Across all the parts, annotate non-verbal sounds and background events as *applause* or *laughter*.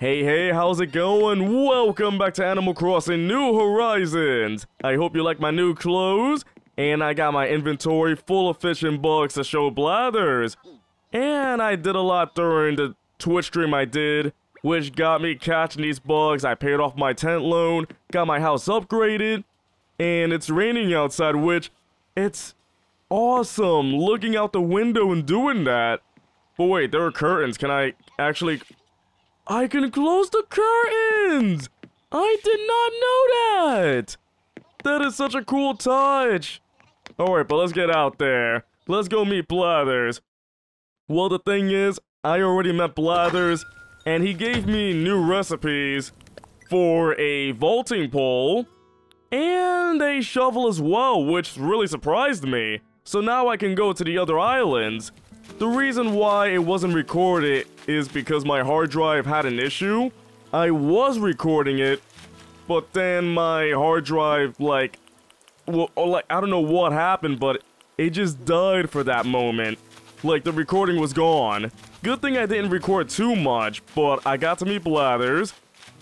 Hey, hey, how's it going? Welcome back to Animal Crossing New Horizons. I hope you like my new clothes, and I got my inventory full of fish and bugs to show Blathers. And I did a lot during the Twitch stream I did, which got me catching these bugs. I paid off my tent loan, got my house upgraded, and it's raining outside, which it's awesome looking out the window and doing that. But wait, there are curtains. Can I actually... I can close the curtains! I did not know that! That is such a cool touch! Alright, but let's get out there. Let's go meet Blathers. Well, the thing is, I already met Blathers, and he gave me new recipes for a vaulting pole and a shovel as well, which really surprised me. So now I can go to the other islands. The reason why it wasn't recorded is because my hard drive had an issue. I was recording it, but then my hard drive, like, well, oh, like, I don't know what happened, but it just died for that moment. Like, the recording was gone. Good thing I didn't record too much, but I got to meet Blathers,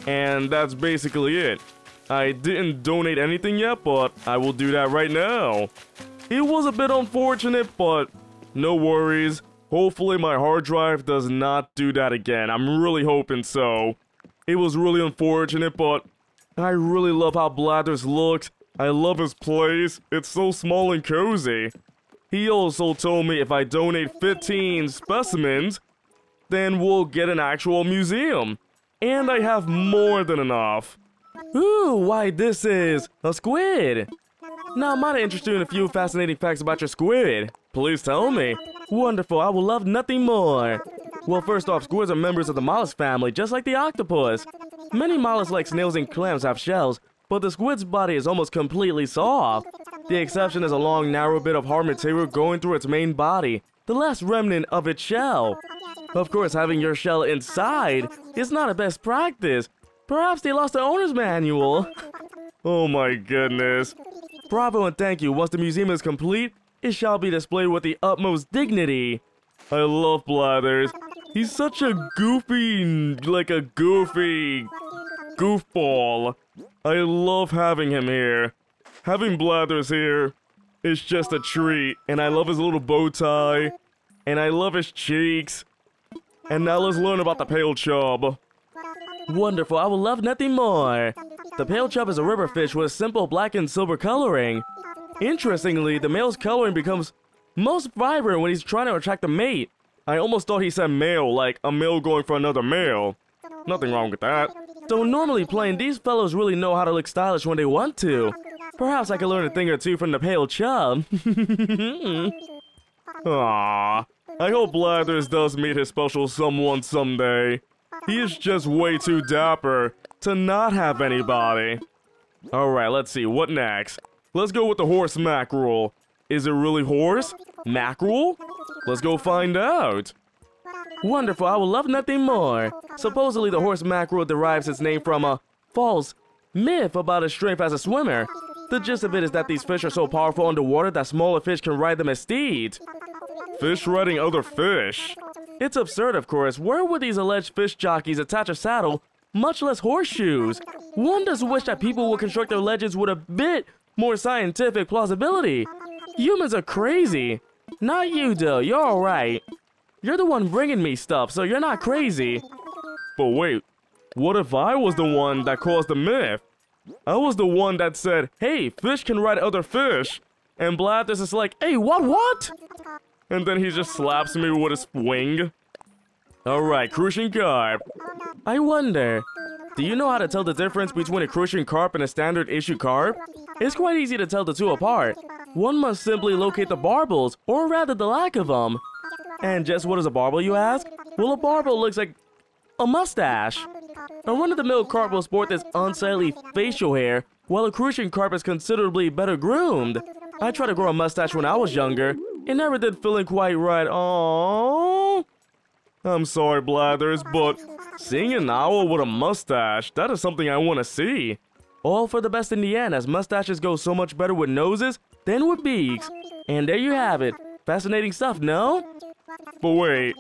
and that's basically it. I didn't donate anything yet, but I will do that right now. It was a bit unfortunate, but no worries. Hopefully my hard drive does not do that again. I'm really hoping so. It was really unfortunate, but I really love how Blathers looks. I love his place. It's so small and cozy. He also told me if I donate 15 specimens, then we'll get an actual museum. And I have more than enough. Ooh, why this is a squid. Now, I'm might interested in a few fascinating facts about your squid. Please tell me. Wonderful, I will love nothing more. Well, first off, squids are members of the mollusk family, just like the octopus. Many mollusks like snails and clams have shells, but the squid's body is almost completely soft. The exception is a long, narrow bit of hard material going through its main body, the last remnant of its shell. Of course, having your shell inside is not a best practice. Perhaps they lost the owner's manual. oh my goodness. Bravo and thank you. Once the museum is complete, it shall be displayed with the utmost dignity. I love Blathers. He's such a goofy, like a goofy goofball. I love having him here. Having Blathers here is just a treat, and I love his little bow tie, and I love his cheeks. And now let's learn about the pale chub. Wonderful, I would love nothing more. The pale chub is a river fish with simple black and silver coloring. Interestingly, the male's coloring becomes most vibrant when he's trying to attract a mate. I almost thought he said male, like a male going for another male. Nothing wrong with that. So normally playing, these fellows really know how to look stylish when they want to. Perhaps I could learn a thing or two from the pale chub. *laughs* Aww. I hope Blathers does meet his special someone someday. He is just way too dapper to not have anybody. Alright, let's see, what next? Let's go with the horse mackerel. Is it really horse? Mackerel? Let's go find out. Wonderful, I would love nothing more. Supposedly the horse mackerel derives its name from a false myth about its strength as a swimmer. The gist of it is that these fish are so powerful underwater that smaller fish can ride them as steeds. Fish riding other fish? It's absurd, of course. Where would these alleged fish jockeys attach a saddle, much less horseshoes? One does wish that people would construct their legends with a bit more scientific plausibility. Humans are crazy. Not you, though. You're alright. You're the one bringing me stuff, so you're not crazy. But wait, what if I was the one that caused the myth? I was the one that said, hey, fish can ride other fish. And Blathers is like, hey, what, what? And then he just slaps me with his wing. Alright, crucian carp. I wonder, do you know how to tell the difference between a crucian carp and a standard issue carp? It's quite easy to tell the two apart. One must simply locate the barbels, or rather the lack of them. And just what is a barbel, you ask? Well, a barbel looks like a mustache. A run-of-the-mill carp will sport this unsightly facial hair, while a crucian carp is considerably better groomed. I tried to grow a mustache when I was younger, it never did feeling quite right. Oh, I'm sorry, Blathers, but seeing an owl with a mustache, that is something I want to see. All for the best in the end, as mustaches go so much better with noses than with beaks. And there you have it. Fascinating stuff, no? But wait,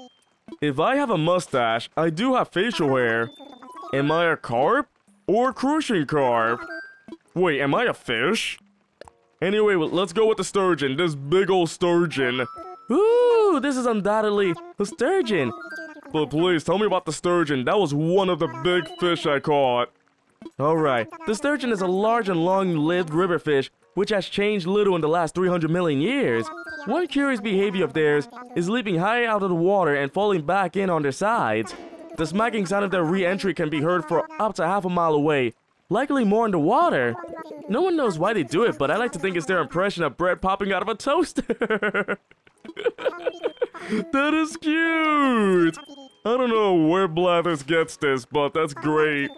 if I have a mustache, I do have facial hair. Am I a carp? Or a crucian carp? Wait, am I a fish? Anyway, let's go with the sturgeon, this big old sturgeon. Ooh, this is undoubtedly a sturgeon. But please, tell me about the sturgeon. That was one of the big fish I caught. Alright, the sturgeon is a large and long-lived river fish which has changed little in the last 300 million years. One curious behavior of theirs is leaping high out of the water and falling back in on their sides. The smacking sound of their re-entry can be heard for up to half a mile away, likely more in the water. No one knows why they do it, but I like to think it's their impression of bread popping out of a toaster. *laughs* that is cute! I don't know where Blathers gets this, but that's great.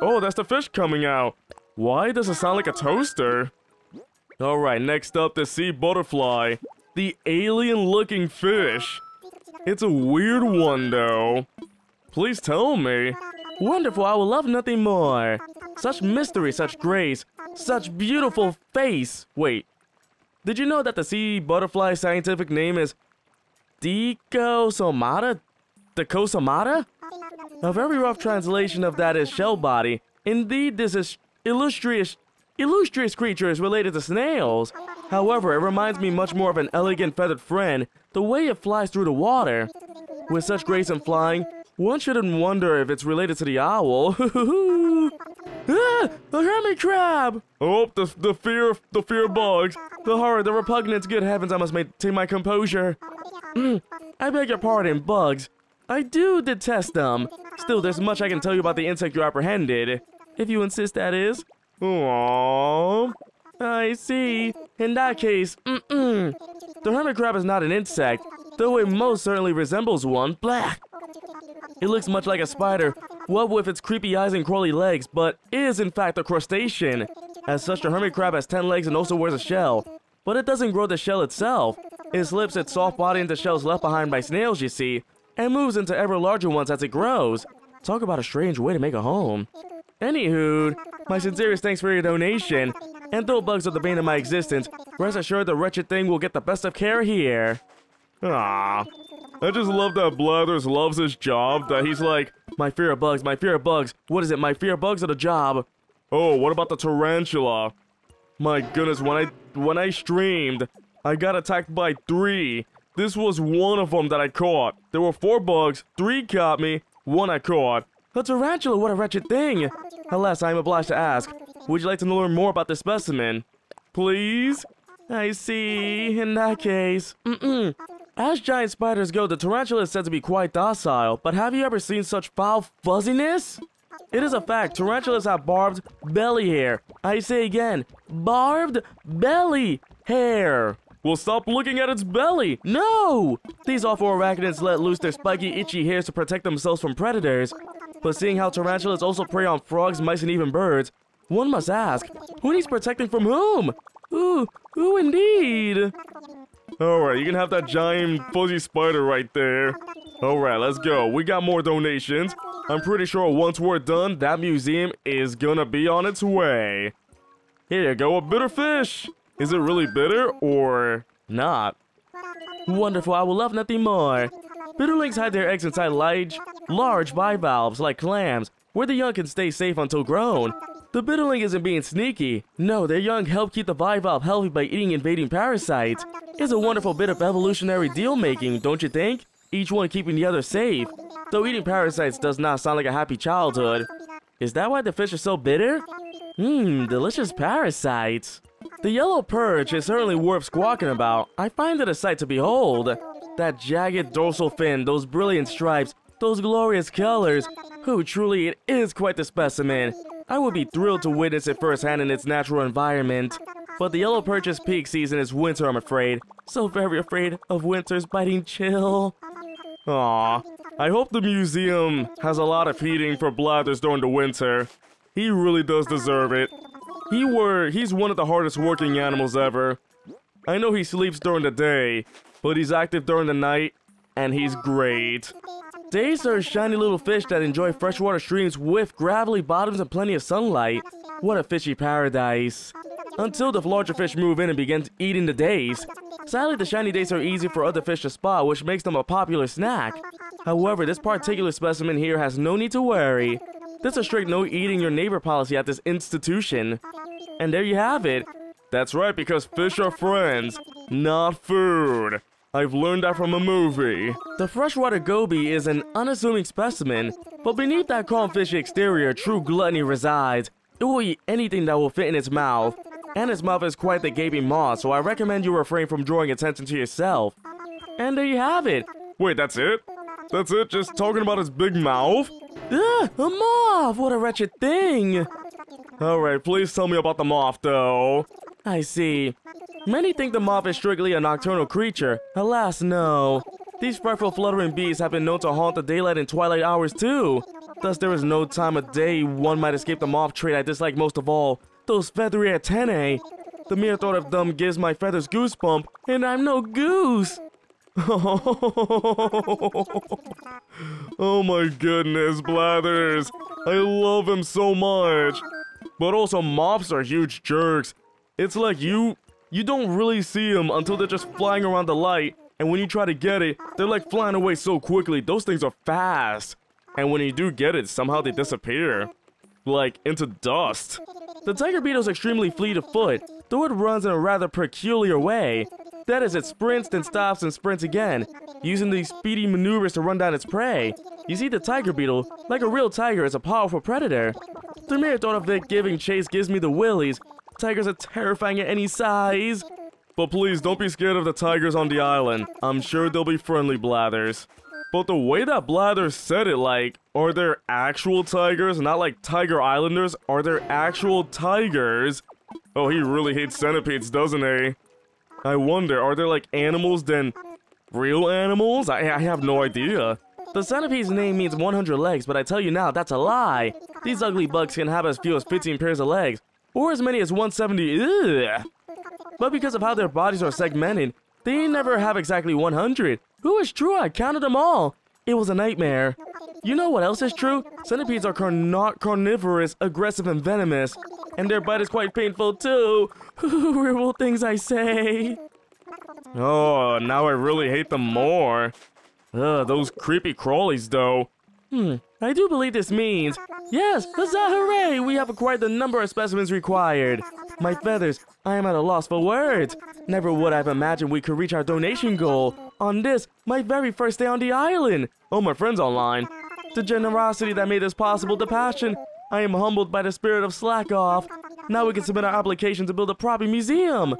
Oh, that's the fish coming out. Why does it sound like a toaster? Alright, next up, the sea butterfly. The alien-looking fish. It's a weird one, though. Please tell me. Wonderful, I will love nothing more. Such mystery, such grace, such beautiful face. Wait, did you know that the sea butterfly's scientific name is Decosomata? Decosomata? A very rough translation of that is shell body. Indeed, this is illustrious Illustrious creature is related to snails. However, it reminds me much more of an elegant feathered friend, the way it flies through the water. With such grace in flying, one shouldn't wonder if it's related to the owl. *laughs* ah, a hermit crab! Oh, the, the fear of the fear of bugs. The horror, the repugnance, good heavens, I must maintain my composure. Mm, I beg your pardon, bugs. I do detest them. Still, there's much I can tell you about the insect you apprehended. If you insist, that is. Aww. I see. In that case, mm-mm. The hermit crab is not an insect, though it most certainly resembles one. Black. It looks much like a spider, what with its creepy eyes and crawly legs, but is in fact a crustacean. As such, the hermit crab has 10 legs and also wears a shell. But it doesn't grow the shell itself. It slips its soft body into shells left behind by snails, you see, and moves into ever larger ones as it grows. Talk about a strange way to make a home. Anywho, my sincerest thanks for your donation. And though bugs are the bane of my existence, rest assured the wretched thing will get the best of care here. Ah, I just love that Blathers loves his job, that he's like, my fear of bugs, my fear of bugs. What is it, my fear of bugs or the job? Oh, what about the tarantula? My goodness, when I when I streamed, I got attacked by three. This was one of them that I caught. There were four bugs, three caught me, one I caught. A tarantula, what a wretched thing! Alas, I am obliged to ask, would you like to learn more about this specimen? Please? I see. In that case, mm-mm. As giant spiders go, the tarantula is said to be quite docile, but have you ever seen such foul fuzziness? It is a fact, tarantulas have barbed belly hair. I say again, barbed belly hair. Well, stop looking at its belly. No! These awful arachnids let loose their spiky, itchy hairs to protect themselves from predators. But seeing how tarantulas also prey on frogs, mice, and even birds, one must ask, who needs protecting from whom? Ooh, ooh indeed. Alright, you can have that giant fuzzy spider right there. Alright, let's go. We got more donations. I'm pretty sure once we're done, that museum is gonna be on its way. Here you go, a bitter fish. Is it really bitter or not? Wonderful, I will love nothing more. Bitterlings hide their eggs inside large, large bivalves like clams, where the young can stay safe until grown. The bitterling isn't being sneaky. No, their young help keep the bivalve healthy by eating invading parasites. It's a wonderful bit of evolutionary deal-making, don't you think? Each one keeping the other safe. Though eating parasites does not sound like a happy childhood. Is that why the fish are so bitter? Mmm, delicious parasites. The yellow perch is certainly worth squawking about. I find it a sight to behold. That jagged dorsal fin, those brilliant stripes, those glorious colors. Who truly it is quite the specimen. I would be thrilled to witness it firsthand in its natural environment. But the yellow perch's peak season is winter, I'm afraid. So very afraid of winter's biting chill. Aww. I hope the museum has a lot of heating for Blathers during the winter. He really does deserve it. He were he's one of the hardest working animals ever. I know he sleeps during the day, but he's active during the night, and he's great. Dace are shiny little fish that enjoy freshwater streams with gravelly bottoms and plenty of sunlight. What a fishy paradise. Until the larger fish move in and begin eating the dace. Sadly, the shiny dace are easy for other fish to spot, which makes them a popular snack. However, this particular specimen here has no need to worry. There's a strict no eating your neighbor policy at this institution. And there you have it. That's right, because fish are friends, not food. I've learned that from a movie. The freshwater goby is an unassuming specimen, but beneath that calm fishy exterior, true gluttony resides. It will eat anything that will fit in its mouth. And its mouth is quite the gaping maw, so I recommend you refrain from drawing attention to yourself. And there you have it. Wait, that's it? That's it? Just talking about his big mouth? Ugh, a moth! What a wretched thing! Alright, please tell me about the moth, though. I see. Many think the moth is strictly a nocturnal creature. Alas, no. These frightful fluttering beasts have been known to haunt the daylight and twilight hours too. Thus, there is no time of day one might escape the moth trait I dislike most of all. Those feathery antennae. The mere thought of them gives my feathers goosebump, and I'm no goose. *laughs* oh my goodness, Blathers. I love him so much. But also, moths are huge jerks. It's like you you don't really see them until they're just flying around the light, and when you try to get it, they're like flying away so quickly. Those things are fast. And when you do get it, somehow they disappear. Like, into dust. The tiger beetle is extremely fleet of foot, though it runs in a rather peculiar way. That is, it sprints, then stops and sprints again, using these speedy maneuvers to run down its prey. You see, the tiger beetle, like a real tiger, is a powerful predator. The mere thought of it giving chase gives me the willies, Tigers are terrifying at any size. But please, don't be scared of the tigers on the island. I'm sure they'll be friendly, Blathers. But the way that Blathers said it, like, are there actual tigers, not like Tiger Islanders? Are there actual tigers? Oh, he really hates centipedes, doesn't he? I wonder, are there like animals then real animals? I, I have no idea. The centipede's name means 100 legs, but I tell you now, that's a lie. These ugly bugs can have as few as 15 pairs of legs, or as many as 170. Ugh. But because of how their bodies are segmented, they never have exactly 100. Who is true? I counted them all. It was a nightmare. You know what else is true? Centipedes are not carnivorous, aggressive, and venomous. And their bite is quite painful too. *laughs* Horrible things I say. Oh, now I really hate them more. Ugh, those creepy crawlies though. Hmm, I do believe this means... Yes, huzzah hooray! We have acquired the number of specimens required. My feathers, I am at a loss for words. Never would I have imagined we could reach our donation goal. On this, my very first day on the island. Oh, my friends online. The generosity that made this possible, the passion. I am humbled by the spirit of slack off. Now we can submit our application to build a proper museum.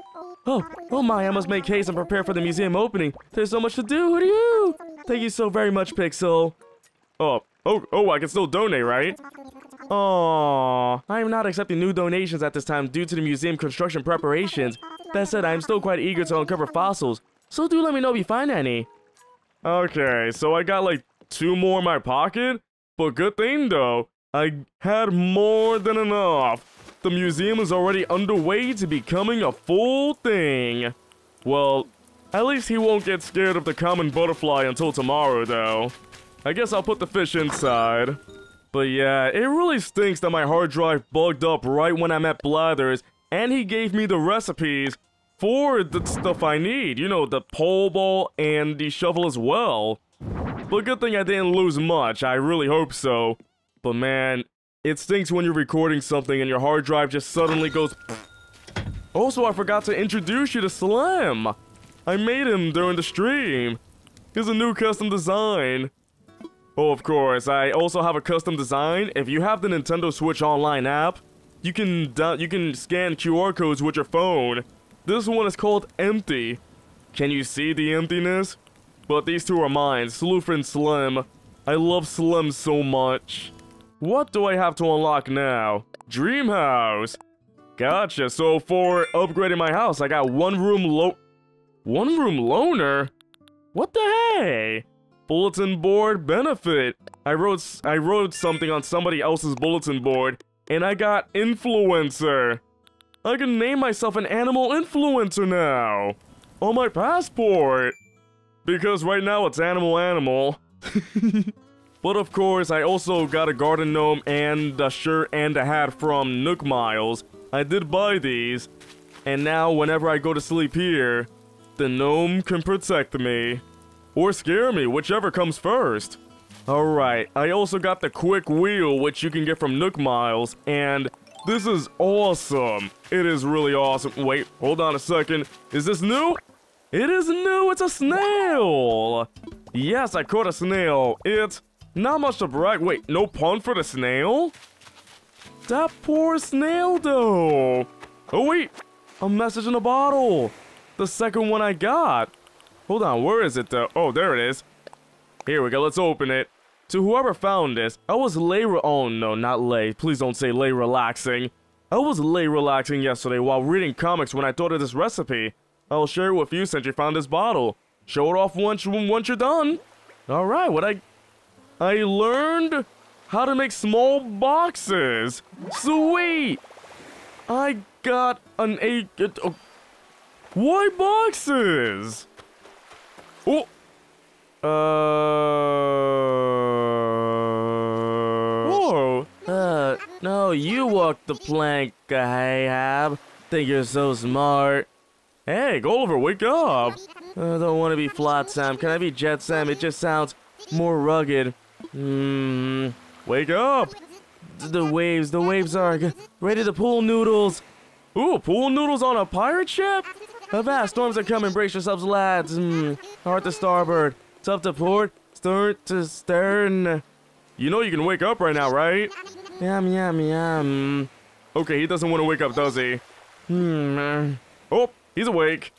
Oh, oh my, I must make haste and prepare for the museum opening. There's so much to do, what do you? Thank you so very much, Pixel. Oh, oh, oh, I can still donate, right? Aww, I am not accepting new donations at this time due to the museum construction preparations. That said, I am still quite eager to uncover fossils, so do let me know if you find any. Okay, so I got like two more in my pocket? But good thing though, I had more than enough. The museum is already underway to becoming a full thing. Well, at least he won't get scared of the common butterfly until tomorrow though. I guess I'll put the fish inside. But yeah, it really stinks that my hard drive bugged up right when I met Blathers, and he gave me the recipes for the stuff I need. You know, the pole ball and the shovel as well. But good thing I didn't lose much, I really hope so. But man, it stinks when you're recording something and your hard drive just suddenly goes... *sniffs* Also, I forgot to introduce you to Slim. I made him during the stream. Here's a new custom design. Oh, of course, I also have a custom design. If you have the Nintendo Switch Online app, you can you can scan QR codes with your phone. This one is called Empty. Can you see the emptiness? But these two are mine, Sloof and Slim. I love Slim so much. What do I have to unlock now? Dream House. Gotcha, so for upgrading my house, I got one room lo- One room loner? What the hey? Bulletin board benefit. I wrote I wrote something on somebody else's bulletin board, and I got influencer. I can name myself an animal influencer now. On my passport. Because right now it's animal animal. *laughs* but of course, I also got a garden gnome and a shirt and a hat from Nook Miles. I did buy these. And now whenever I go to sleep here, the gnome can protect me. Or scare me, whichever comes first. Alright, I also got the quick wheel, which you can get from Nook Miles, and this is awesome. It is really awesome. Wait, hold on a second. Is this new? It is new, it's a snail. Yes, I caught a snail. It's not much to brag. Wait, no pun for the snail? That poor snail, though. Oh, wait, a message in a bottle. The second one I got. Hold on, where is it, though? Oh, there it is. Here we go, let's open it. To whoever found this, I was lay re- oh no, not lay, please don't say lay relaxing. I was lay relaxing yesterday while reading comics when I thought of this recipe. I'll share it with you since you found this bottle. Show it off once, once you're done. Alright, what I... I learned how to make small boxes. Sweet! I got an eight... Uh, why boxes? Oh! Uh... Whoa! Uh, no, you walk the plank, Ahab. Think you're so smart. Hey, Gulliver, wake up! I don't want to be Flotsam. Can I be Jetsam? It just sounds more rugged. Hmm. Wake up! The waves, the waves are ready to pull noodles. Ooh, pool noodles on a pirate ship? A vast storms are coming. Brace yourselves, lads. Mm. Hard to starboard. Tough to port. Stern to stern. You know you can wake up right now, right? Yum, yum, yum. Okay, he doesn't want to wake up, does he? Hmm. Oh, he's awake.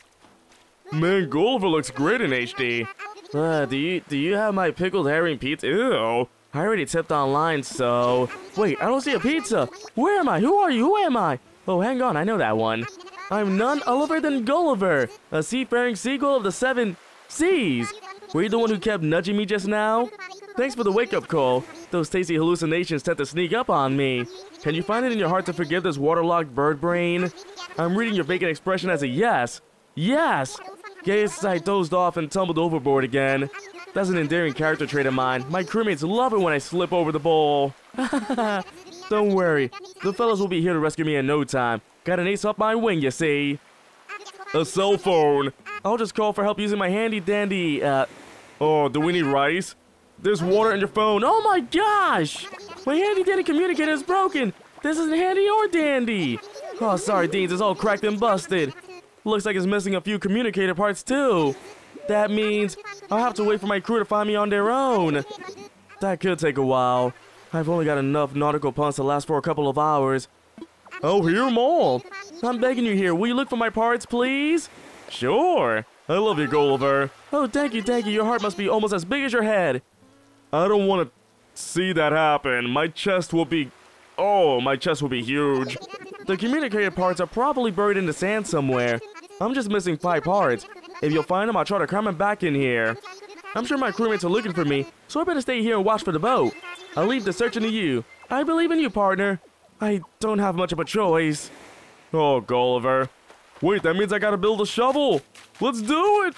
Man, Gulliver looks great in HD. Uh, do you do you have my pickled herring pizza? Ew. I already tipped online, so... Wait, I don't see a pizza. Where am I? Who are you? Who am I? Oh, hang on, I know that one. I'm none other than Gulliver, a seafaring seagull of the seven seas. Were you the one who kept nudging me just now? Thanks for the wake-up call. Those tasty hallucinations tend to sneak up on me. Can you find it in your heart to forgive this waterlogged bird brain? I'm reading your vacant expression as a yes. Yes! Guess I dozed off and tumbled overboard again. That's an endearing character trait of mine. My crewmates love it when I slip over the bowl. *laughs* Don't worry, the fellas will be here to rescue me in no time. Got an ace up my wing, you see. A cell phone. I'll just call for help using my handy dandy, uh... Oh, do we need rice? There's water in your phone. Oh my gosh! My handy dandy communicator is broken. This isn't handy or dandy. Oh, sorry, Deans. It's all cracked and busted. Looks like it's missing a few communicator parts, too. That means I'll have to wait for my crew to find me on their own. That could take a while. I've only got enough nautical puns to last for a couple of hours. Oh, here, all. I'm begging you here. Will you look for my parts, please? Sure. I love you, Gulliver. Oh, thank you, thank you. Your heart must be almost as big as your head. I don't want to see that happen. My chest will be... Oh, my chest will be huge. The communicator parts are probably buried in the sand somewhere. I'm just missing five parts. If you'll find them, I'll try to cram them back in here. I'm sure my crewmates are looking for me, so I better stay here and watch for the boat. I'll leave the searching to you. I believe in you, partner. I don't have much of a choice. Oh, Gulliver. Wait, that means I gotta build a shovel. Let's do it.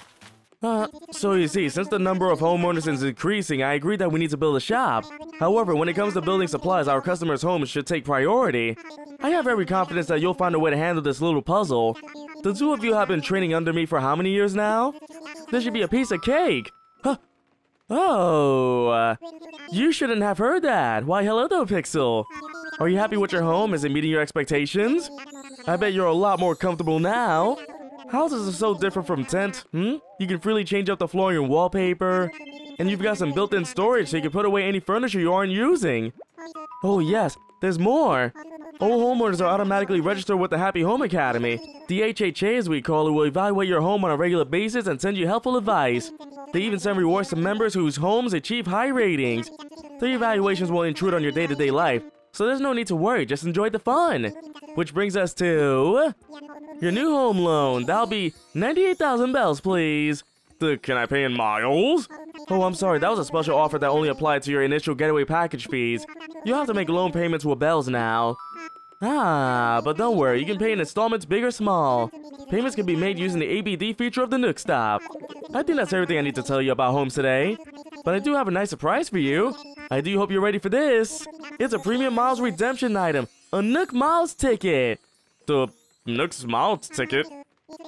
Uh, so you see, since the number of homeowners is increasing, I agree that we need to build a shop. However, when it comes to building supplies, our customers' homes should take priority. I have every confidence that you'll find a way to handle this little puzzle. The two of you have been training under me for how many years now? This should be a piece of cake. Huh. Oh, uh, you shouldn't have heard that. Why, hello though, Pixel. Are you happy with your home? Is it meeting your expectations? I bet you're a lot more comfortable now. Houses are so different from tent, hmm? You can freely change up the flooring and wallpaper. And you've got some built-in storage so you can put away any furniture you aren't using. Oh yes, there's more. All homeowners are automatically registered with the Happy Home Academy. The HHA, as we call it, will evaluate your home on a regular basis and send you helpful advice. They even send rewards to members whose homes achieve high ratings. The evaluations won't intrude on your day-to-day -day life, so there's no need to worry, just enjoy the fun. Which brings us to... Your new home loan. That'll be 98,000 bells, please. The, can I pay in miles? Oh, I'm sorry. That was a special offer that only applied to your initial getaway package fees. You'll have to make loan payments with bells now. Ah, but don't worry. You can pay in installments big or small. Payments can be made using the ATM feature of the Nook Stop. I think that's everything I need to tell you about homes today. But I do have a nice surprise for you. I do hope you're ready for this. It's a premium miles redemption item. A Nook Miles ticket. The Nook's Miles ticket?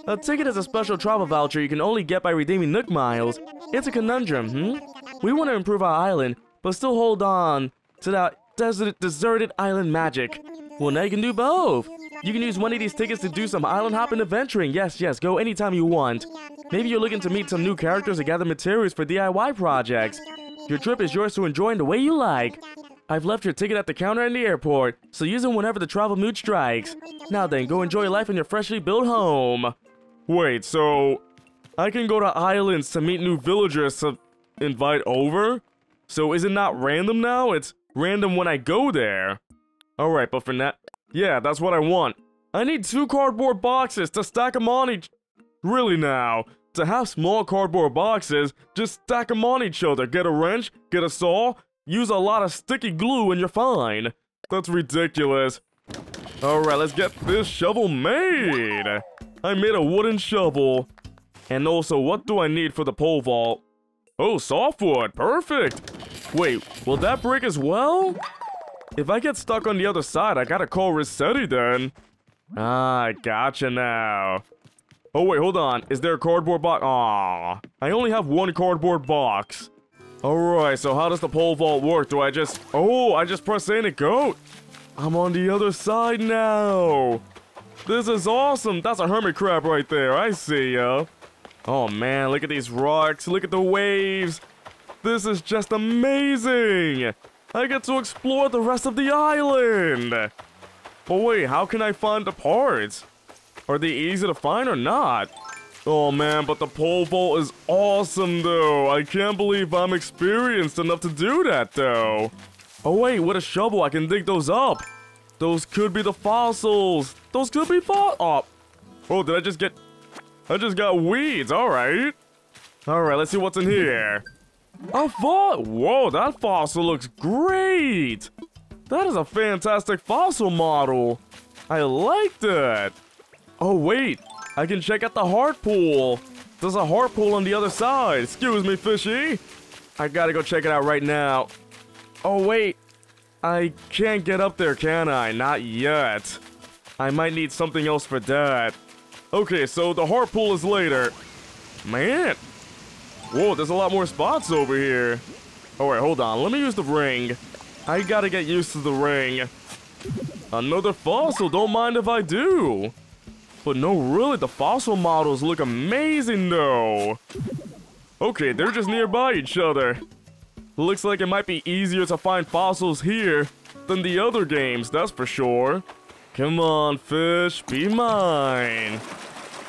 A ticket is a special travel voucher you can only get by redeeming Nook Miles. It's a conundrum, hmm? We want to improve our island, but still hold on to that desert, deserted island magic. Well, now you can do both. You can use one of these tickets to do some island hopping adventuring. Yes, yes, go anytime you want. Maybe you're looking to meet some new characters or gather materials for DIY projects. Your trip is yours to enjoy in the way you like. I've left your ticket at the counter in the airport, so use it whenever the travel mood strikes. Now then, go enjoy life in your freshly built home. Wait, so I can go to islands to meet new villagers to invite over? So is it not random now? It's random when I go there. Alright, but for now, yeah, that's what I want. I need two cardboard boxes to stack them on each... Really now? To have small cardboard boxes, just stack them on each other. Get a wrench, get a saw, use a lot of sticky glue and you're fine. That's ridiculous. Alright, let's get this shovel made. I made a wooden shovel. And also, what do I need for the pole vault? Oh, softwood, perfect. Wait, will that break as well? If I get stuck on the other side, I gotta call Resetti then. Ah, I gotcha now. Oh wait, hold on. Is there a cardboard box? Aw, I only have one cardboard box. Alright, so how does the pole vault work? Do I just... Oh, I just press A and it go. I'm on the other side now. This is awesome. That's a hermit crab right there. I see ya. Oh man, look at these rocks. Look at the waves. This is just amazing. I get to explore the rest of the island. But wait, how can I find the parts? Are they easy to find or not? Oh man, but the pole vault is awesome though. I can't believe I'm experienced enough to do that though. Oh wait, with a shovel I can dig those up. Those could be the fossils. Those could be fo- Oh. Oh, did I just get... I just got weeds, alright. Alright, let's see what's in here. A fossil! Whoa, that fossil looks great! That is a fantastic fossil model. I like that. Oh, wait. I can check out the heart pool. There's a heart pool on the other side. Excuse me, fishy. I gotta go check it out right now. Oh, wait. I can't get up there, can I? Not yet. I might need something else for that. Okay, so the heart pool is later. Man. Whoa, there's a lot more spots over here. Alright, hold on. Let me use the ring. I gotta get used to the ring. Another fossil, don't mind if I do. But no, really, the fossil models look amazing though. Okay, they're just nearby each other. Looks like it might be easier to find fossils here than the other games, that's for sure. Come on, fish, be mine.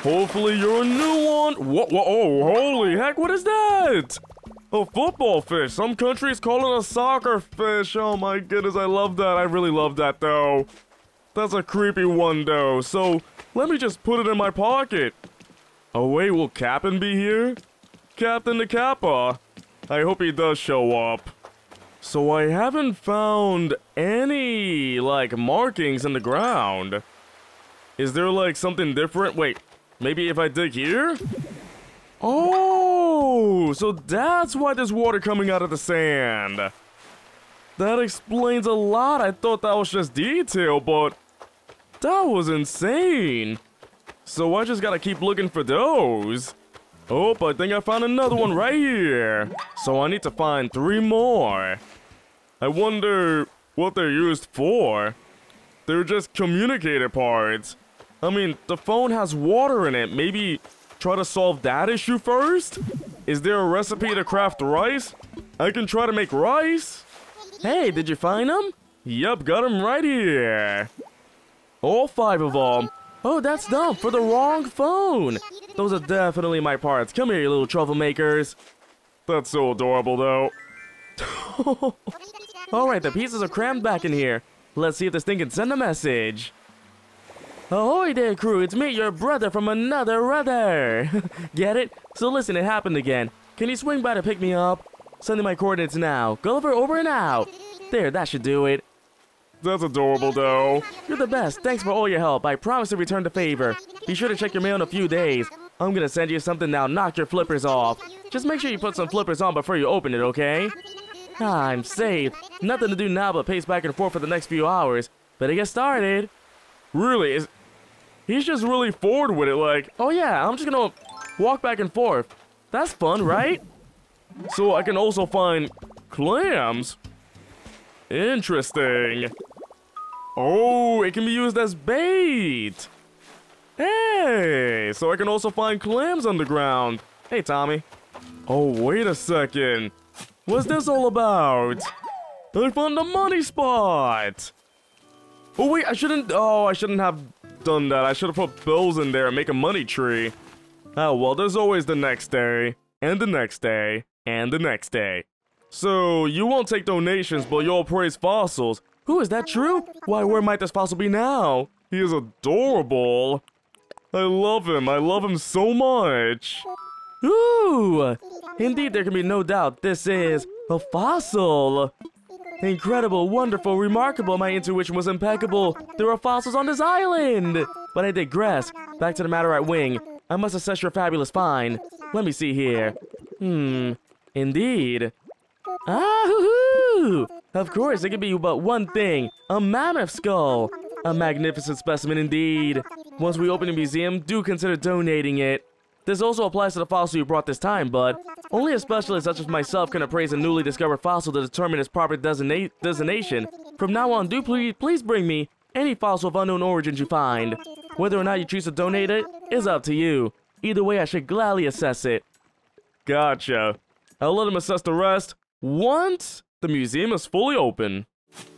Hopefully you're a new one. Whoa, oh, holy heck, what is that? A football fish. Some countries call it a soccer fish. Oh my goodness, I love that. I really love that though. That's a creepy one though. So let me just put it in my pocket. Oh wait, will Kapp'n be here? Kapp'n the Kappa. I hope he does show up. So I haven't found any, like, markings in the ground. Is there, like, something different? Wait, maybe if I dig here? Oh, so that's why there's water coming out of the sand. That explains a lot. I thought that was just detail, but that was insane. So I just gotta keep looking for those. Oh, I think I found another one right here. So I need to find three more. I wonder what they're used for. They're just communicator parts. I mean, the phone has water in it. Maybe try to solve that issue first? Is there a recipe to craft rice? I can try to make rice. Hey, did you find them? Yep, got them right here. All five of them. Oh, that's dumb. For the wrong phone. Those are definitely my parts. Come here, you little troublemakers. That's so adorable, though. *laughs* Alright, the pieces are crammed back in here. Let's see if this thing can send a message. Ahoy there, crew. It's me, your brother from another rudder. *laughs* Get it? So listen, it happened again. Can you swing by to pick me up? Sending my coordinates now. Gulliver over and out. There, that should do it. That's adorable, though. You're the best. Thanks for all your help. I promise to return the favor. Be sure to check your mail in a few days. I'm gonna send you something now. Knock your flippers off. Just make sure you put some flippers on before you open it, okay? Ah, I'm safe. Nothing to do now but pace back and forth for the next few hours. Better get started. Really? Is He's just really forward with it, like, oh yeah, I'm just gonna walk back and forth. That's fun, right? So I can also find Clams? Interesting. Oh, it can be used as bait. Hey, so I can also find clams underground. Hey, Tommy. Oh, wait a second. What's this all about? I found the money spot. Oh, wait, I shouldn't. Oh, I shouldn't have done that. I should have put bills in there and make a money tree. Oh, well, there's always the next day, and the next day, and the next day. So, you won't take donations, but you'll praise fossils. Who is that true? Why, where might this fossil be now? He is adorable. I love him. I love him so much. Ooh! Indeed, there can be no doubt this is a fossil. Incredible, wonderful, remarkable. My intuition was impeccable. There are fossils on this island. But I digress. Back to the matter at Wing. I must assess your fabulous find. Let me see here. Hmm. Indeed. Ah, hoo-hoo! Of course, it could be but one thing. A mammoth skull. A magnificent specimen indeed. Once we open the museum, do consider donating it. This also applies to the fossil you brought this time, but only a specialist such as myself can appraise a newly discovered fossil to determine its proper designa designation. From now on, do please, please bring me any fossil of unknown origins you find. Whether or not you choose to donate it is up to you. Either way, I should gladly assess it. Gotcha. I'll let him assess the rest once the museum is fully open.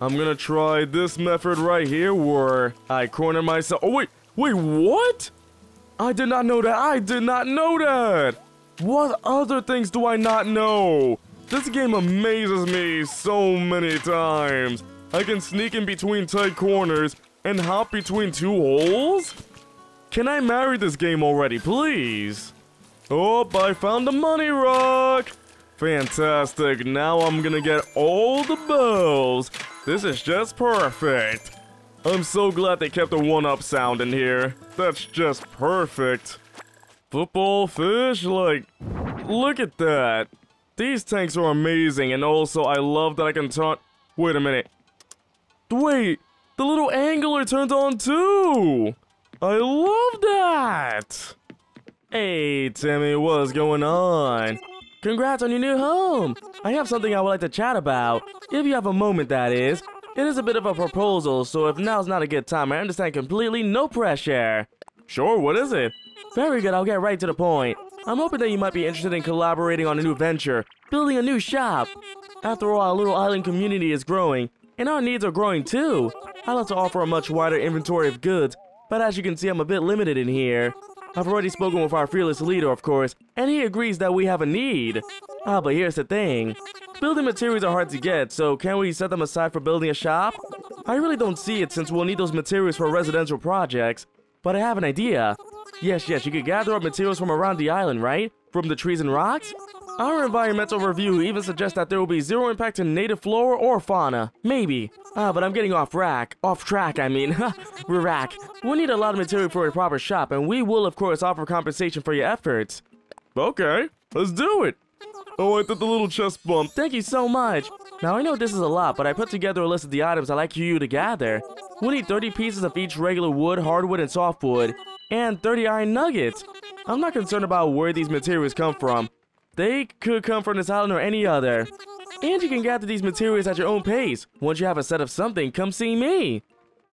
I'm gonna try this method right here where I corner myself. Oh, wait, wait, what? I did not know that. I did not know that. What other things do I not know? This game amazes me so many times. I can sneak in between tight corners and hop between two holes? Can I marry this game already, please? Oh, I found the money rock! Fantastic, now I'm gonna get all the bells. This is just perfect. I'm so glad they kept the one-up sound in here. That's just perfect. Football fish, like, look at that. These tanks are amazing, and also I love that I can taunt- Wait a minute. Wait, the little angler turned on too! I love that! Hey, Timmy, what's going on? Congrats on your new home! I have something I would like to chat about. If you have a moment, that is. It is a bit of a proposal, so if now's not a good time, I understand completely, no pressure. Sure, what is it? Very good, I'll get right to the point. I'm hoping that you might be interested in collaborating on a new venture, building a new shop. After all, our little island community is growing, and our needs are growing too. I'd like to offer a much wider inventory of goods, but as you can see, I'm a bit limited in here. I've already spoken with our fearless leader, of course, and he agrees that we have a need. Ah, but here's the thing. Building materials are hard to get, so can we set them aside for building a shop? I really don't see it since we'll need those materials for residential projects. But I have an idea. Yes, yes, you could gather up materials from around the island, right? From the trees and rocks? Our environmental review even suggests that there will be zero impact to native flora or fauna. Maybe. Ah, but I'm getting off rack. Off track, I mean. *laughs* rack. We'll need a lot of material for a proper shop, and we will, of course, offer compensation for your efforts. Okay, let's do it. Oh, I did the little chest bump. Thank you so much. Now, I know this is a lot, but I put together a list of the items I'd like you to gather. We'll need 30 pieces of each regular wood, hardwood, and softwood, and 30 iron nuggets. I'm not concerned about where these materials come from. They could come from this island or any other. And you can gather these materials at your own pace. Once you have a set of something, come see me.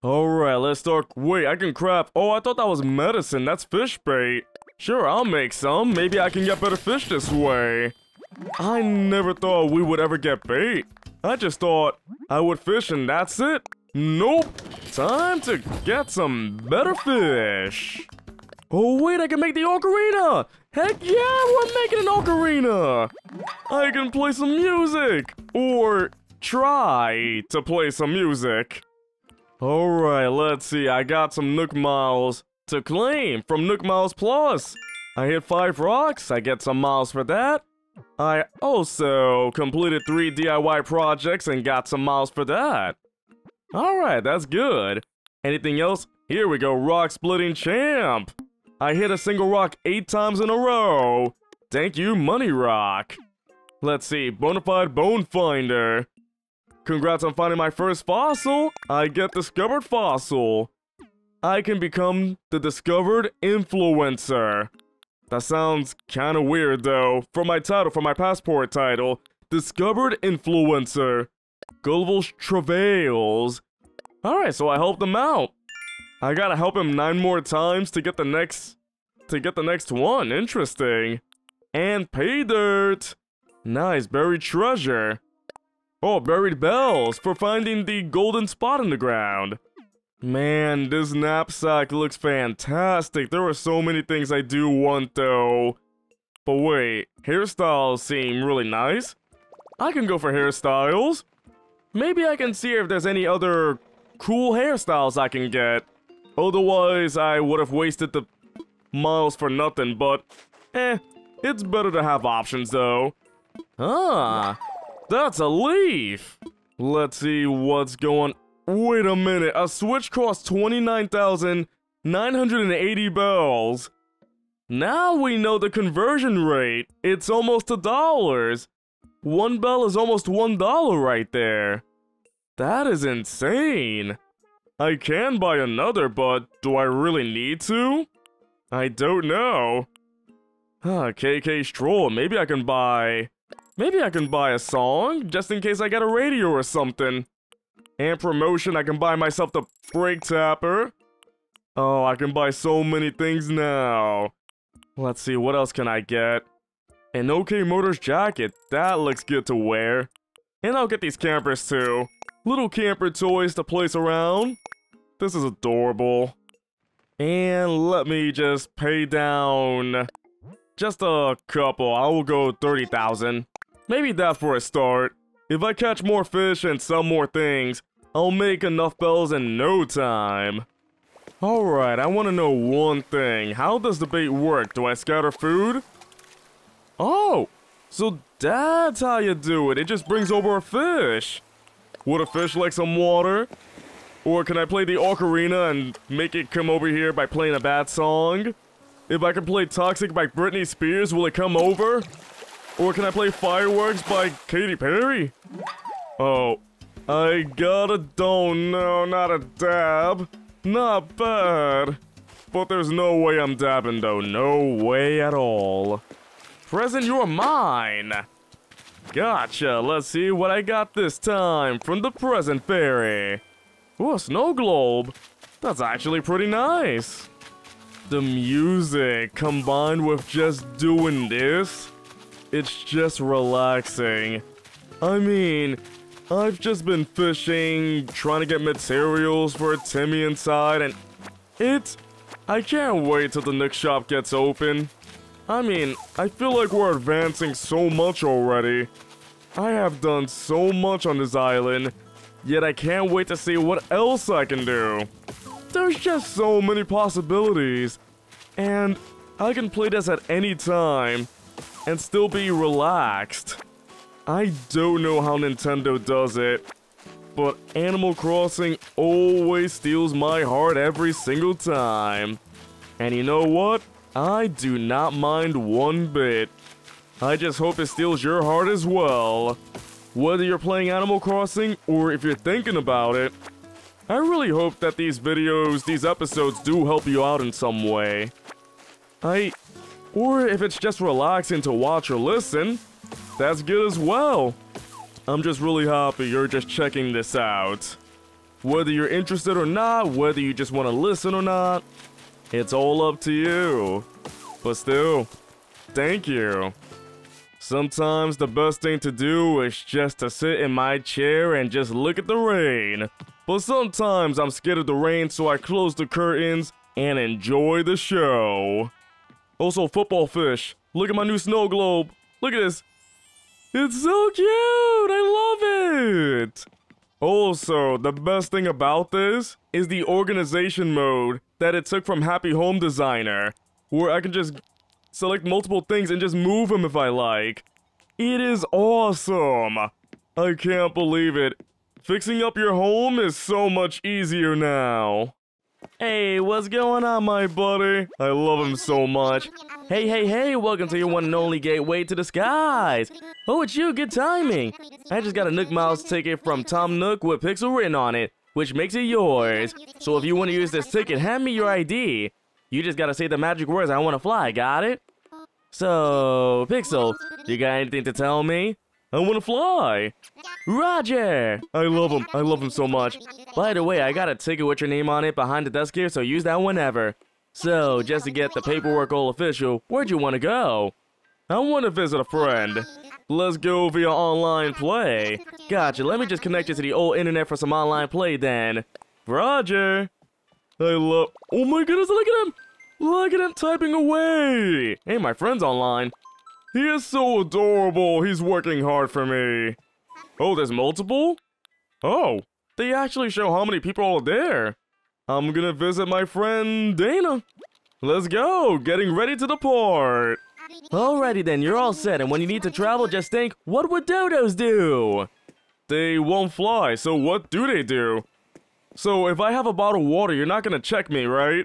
Alright, let's start. Wait, I can craft. Oh, I thought that was medicine. That's fish bait. Sure, I'll make some. Maybe I can get better fish this way. I never thought we would ever get bait. I just thought I would fish and that's it. Nope. Time to get some better fish. Oh wait, I can make the ocarina! Heck yeah, we're making an ocarina! I can play some music! Or try to play some music. Alright, let's see, I got some Nook Miles to claim from Nook Miles Plus. I hit 5 rocks, I get some miles for that. I also completed 3 DIY projects and got some miles for that. Alright, that's good. Anything else? Here we go, Rock Splitting Champ! I hit a single rock 8 times in a row! Thank you, Money Rock! Let's see, Bonafide Bone Finder. Congrats on finding my first fossil! I get Discovered Fossil. I can become the Discovered Influencer. That sounds kinda weird though. For my title, for my passport title, Discovered influencer. Gullible travails. Alright, so I helped him out. I gotta help him nine more times to get the next... To get the next one. Interesting. And pay dirt. Nice, buried treasure. Oh, buried bells for finding the golden spot in the ground. Man, this knapsack looks fantastic. There are so many things I do want though. But wait, hairstyles seem really nice. I can go for hairstyles. Maybe I can see if there's any other cool hairstyles I can get. Otherwise, I would have wasted the miles for nothing, but eh, it's better to have options though. Ah, that's a leaf. Let's see what's going... Wait a minute, a switch costs 29,980 bells. Now we know the conversion rate. It's almost a dollars. One bell is almost one dollar right there. That is insane. I can buy another, but do I really need to? I don't know. Ah, KK Stroll, maybe I can buy... Maybe I can buy a song, just in case I get a radio or something. And promotion, I can buy myself the brake tapper. Oh, I can buy so many things now. Let's see, what else can I get? An OK Motors jacket, that looks good to wear. And I'll get these campers too. Little camper toys to place around. This is adorable. And let me just pay down just a couple. I will go 30,000. Maybe that for a start. If I catch more fish and sell more things, I'll make enough bells in no time. Alright, I want to know one thing. How does the bait work? Do I scatter food? Oh, so that's how you do it. It just brings over a fish. Would a fish like some water? Or can I play the ocarina and make it come over here by playing a bad song? If I can play Toxic by Britney Spears, will it come over? Or can I play Fireworks by Katy Perry? Oh, I got a don't know, not a dab. Not bad. But there's no way I'm dabbing though, no way at all. Present, you're mine! Gotcha, let's see what I got this time from the present fairy. Ooh, a snow globe. That's actually pretty nice. The music combined with just doing this, it's just relaxing. I mean, I've just been fishing, trying to get materials for Timmy inside, and it's... I can't wait till the next shop gets open. I mean, I feel like we're advancing so much already. I have done so much on this island, yet I can't wait to see what else I can do. There's just so many possibilities, and I can play this at any time and still be relaxed. I don't know how Nintendo does it, but Animal Crossing always steals my heart every single time. And you know what? I do not mind one bit. I just hope it steals your heart as well. Whether you're playing Animal Crossing or if you're thinking about it, I really hope that these videos, these episodes do help you out in some way. I... Or if it's just relaxing to watch or listen, that's good as well. I'm just really happy you're just checking this out. Whether you're interested or not, whether you just want to listen or not, it's all up to you. But still, thank you. Sometimes the best thing to do is just to sit in my chair and just look at the rain. But sometimes I'm scared of the rain so I close the curtains and enjoy the show. Also, football fish. Look at my new snow globe. Look at this. It's so cute! I love it! Also, the best thing about this is the organization mode that it took from Happy Home Designer, where I can just select multiple things and just move them if I like. It is awesome! I can't believe it. Fixing up your home is so much easier now. Hey, what's going on, my buddy? I love him so much. Hey, hey, hey, welcome to your one and only gateway to the skies. Oh, it's you, good timing. I just got a Nook Miles ticket from Tom Nook with Pixel written on it, which makes it yours. So if you want to use this ticket, hand me your ID. You just gotta say the magic words, I wanna fly, got it? So, Pixel, you got anything to tell me? I wanna fly. Roger! I love him. I love him so much. By the way, I got a ticket with your name on it behind the desk here, so use that whenever. So, just to get the paperwork all official, where'd you want to go? I want to visit a friend. Let's go via online play. Gotcha, let me just connect you to the old internet for some online play then. Roger. I love. Oh my goodness, look at him! Look at him typing away! Hey, my friend's online. He is so adorable. He's working hard for me. Oh, there's multiple? Oh, they actually show how many people are there. I'm gonna visit my friend Dana. Let's go, getting ready to depart. Alrighty then, you're all set, and when you need to travel, just think, what would dodos do? They won't fly, so what do they do? So if I have a bottle of water, you're not gonna check me, right?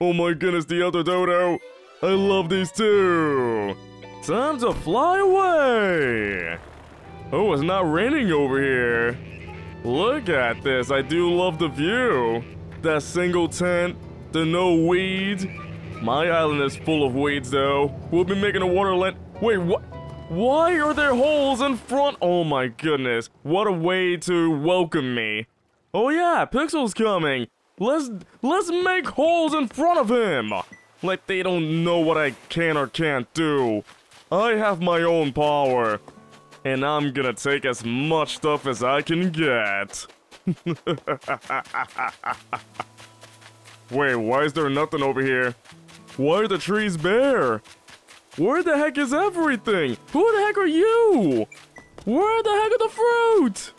Oh my goodness, the other dodo. I love these two. Time to fly away. Oh, it's not raining over here. Look at this, I do love the view. That single tent, the no weeds. My island is full of weeds though. We'll be making a water land. Wait, what? Why are there holes in front? Oh my goodness, what a way to welcome me. Oh yeah, Pixel's coming. Let's let's make holes in front of him. Like they don't know what I can or can't do. I have my own power. And I'm gonna take as much stuff as I can get. *laughs* Wait, why is there nothing over here? Why are the trees bare? Where the heck is everything? Who the heck are you? Where the heck are the fruit?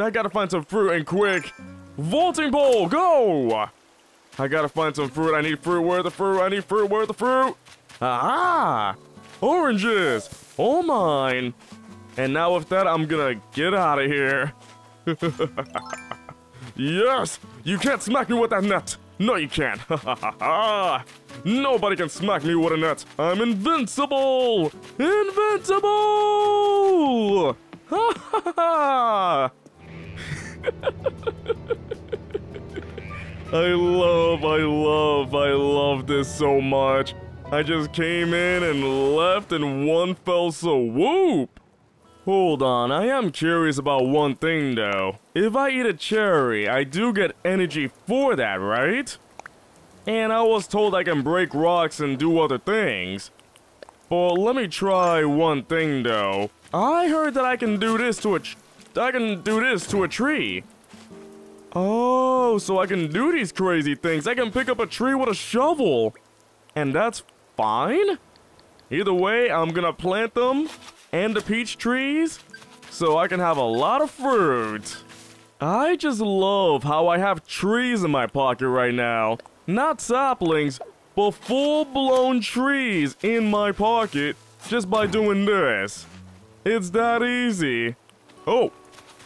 I gotta find some fruit and quick. Vaulting pole, go! I gotta find some fruit. I need fruit. Where the fruit? I need fruit. Where the fruit? Aha! Oranges! All mine! And now with that, I'm gonna get out of here. *laughs* yes! You can't smack me with that net! No, you can't! *laughs* Nobody can smack me with a net! I'm invincible! Invincible! Ha ha ha! I love, I love, I love this so much. I just came in and left in one fell swoop. Hold on, I am curious about one thing though. If I eat a cherry, I do get energy for that, right? And I was told I can break rocks and do other things. But let me try one thing though. I heard that I can do this to a I can do this to a tree. Oh, so I can do these crazy things. I can pick up a tree with a shovel. And that's fine? Either way, I'm gonna plant them and the peach trees so I can have a lot of fruit. I just love how I have trees in my pocket right now. Not saplings, but full-blown trees in my pocket just by doing this. It's that easy. Oh,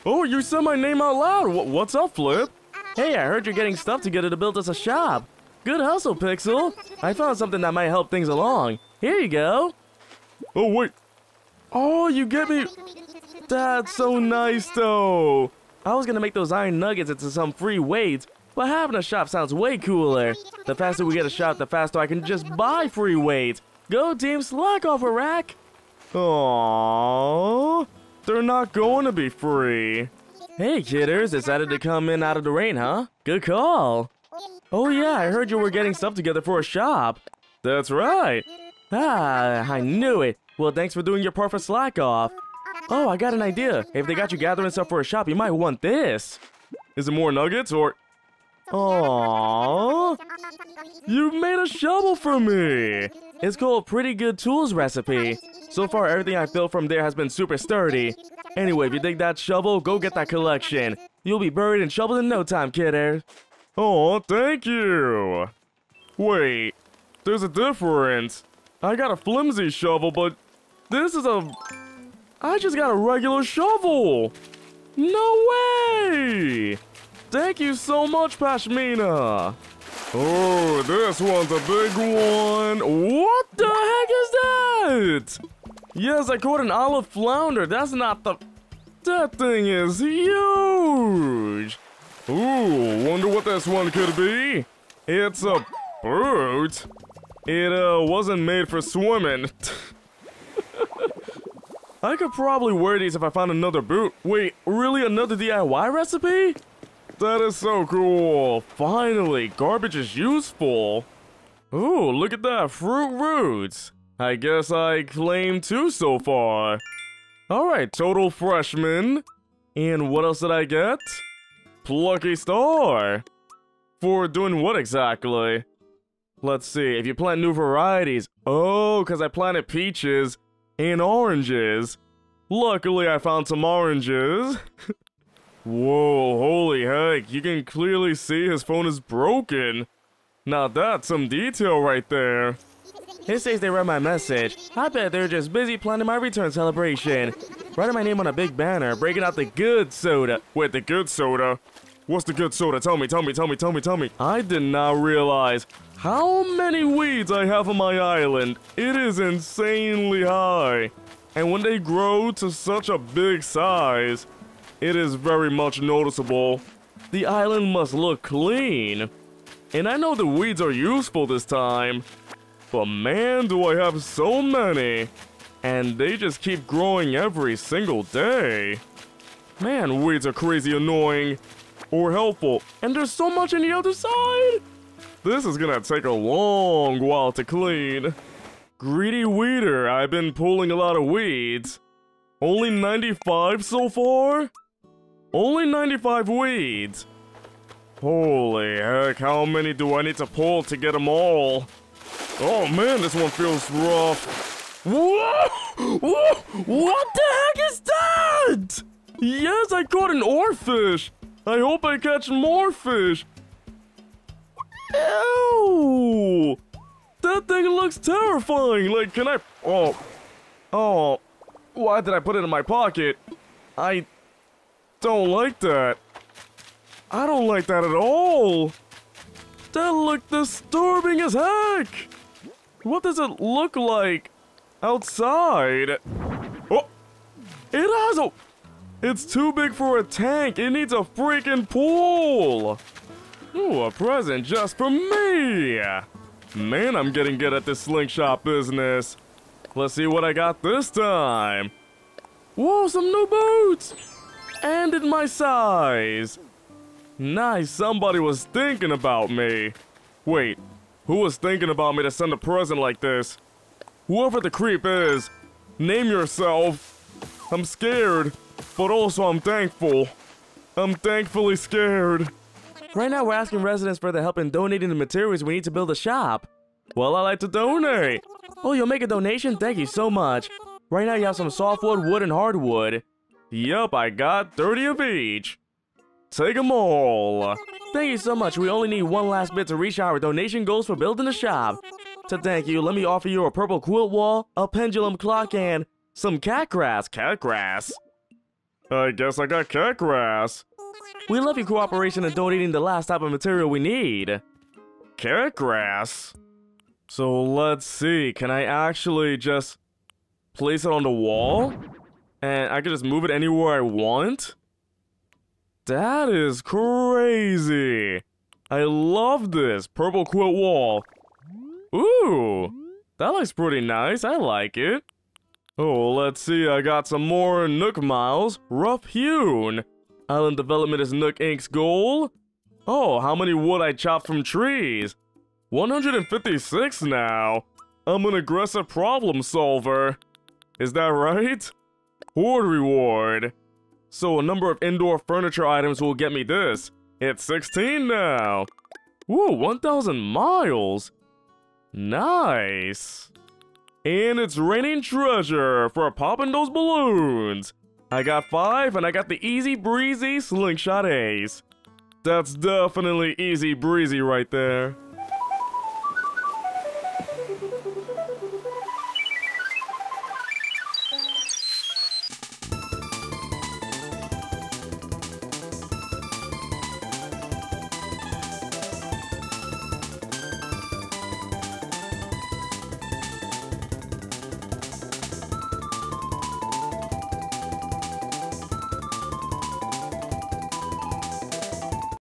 oh, you said my name out loud. What's up, Flip? Hey, I heard you're getting stuff together to build us a shop. Good hustle, Pixel. I found something that might help things along. Here you go. Oh, wait. Oh, you get me. That's so nice, though. I was gonna make those iron nuggets into some free weights, but having a shop sounds way cooler. The faster we get a shop, the faster I can just buy free weights. Go team, slack off a rack. Aww. They're not going to be free. Hey, kidders, decided to come in out of the rain, huh? Good call. Oh yeah, I heard you were getting stuff together for a shop. That's right. Ah, I knew it. Well, thanks for doing your part for Slack Off. Oh, I got an idea. If they got you gathering stuff for a shop, you might want this. Is it more nuggets or... Aww. You made a shovel for me. It's called Pretty Good Tools Recipe. So far, everything I built from there has been super sturdy. Anyway, if you dig that shovel, go get that collection. You'll be buried in shoveled in no time, kidder. Oh, thank you. Wait, there's a difference. I got a flimsy shovel, but this is a... I just got a regular shovel. No way! Thank you so much, Pashmina. Oh, this one's a big one. What the heck is that? Yes, I caught an olive flounder. That's not the... That thing is huge. Ooh, wonder what this one could be. It's a boat. It, uh, wasn't made for swimming. *laughs* I could probably wear these if I found another boot. Wait, really another DIY recipe? That is so cool. Finally, garbage is useful. Ooh, look at that, fruit roots. I guess I claim two so far. Alright, total freshman. And what else did I get? Plucky star. For doing what exactly? Let's see, if you plant new varieties. Oh, because I planted peaches and oranges. Luckily, I found some oranges. *laughs* Whoa, holy heck, you can clearly see his phone is broken. Now that's some detail right there. It says they read my message. I bet they're just busy planning my return celebration. Writing my name on a big banner, breaking out the good soda. Wait, the good soda? What's the good soda? Tell me, tell me, tell me, tell me, tell me. I did not realize how many weeds I have on my island. It is insanely high. And when they grow to such a big size, it is very much noticeable. The island must look clean. And I know the weeds are useful this time. But man, do I have so many. And they just keep growing every single day. Man, weeds are crazy annoying. Or helpful. And there's so much on the other side. This is gonna take a long while to clean. Greedy weeder, I've been pulling a lot of weeds. Only 95 so far? Only 95 weeds. Holy heck, how many do I need to pull to get them all? Oh man, this one feels rough. Whoa! Whoa! What the heck is that? Yes, I caught an oarfish. I hope I catch more fish. Ew! That thing looks terrifying. Like, can I... Oh. Oh. Why did I put it in my pocket? I don't like that. I don't like that at all. That looked disturbing as heck. What does it look like outside? Oh, it has a... It's too big for a tank. It needs a freaking pool. Ooh, a present just for me. Man, I'm getting good at this slingshot business. Let's see what I got this time. Whoa, some new boots and in my size. Nice, somebody was thinking about me. Wait, who was thinking about me to send a present like this? Whoever the creep is, name yourself. I'm scared, but also I'm thankful. I'm thankfully scared. Right now, we're asking residents for their help in donating the materials we need to build a shop. Well, I like to donate. Oh, you'll make a donation? Thank you so much. Right now, you have some softwood, wood, and hardwood. Yup, I got 30 of each. Take them all. Thank you so much. We only need one last bit to reach our donation goals for building the shop. To thank you, let me offer you a purple quilt wall, a pendulum clock, and some cat grass. Cat grass? I guess I got cat grass. We love your cooperation in donating the last type of material we need. Cat grass? So let's see, can I actually just place it on the wall? and I can just move it anywhere I want? That is crazy! I love this purple quilt wall. Ooh, that looks pretty nice. I like it. Oh, let's see. I got some more Nook Miles. Rough hewn. Island development is Nook Inc.'s goal. Oh, how many wood I chopped from trees? 156 now. I'm an aggressive problem solver. Is that right? Hoard reward. So a number of indoor furniture items will get me this. It's 16 now. Ooh, 1,000 miles. Nice. And it's raining treasure for popping those balloons. I got five and I got the easy breezy slingshot ace. That's definitely easy breezy right there.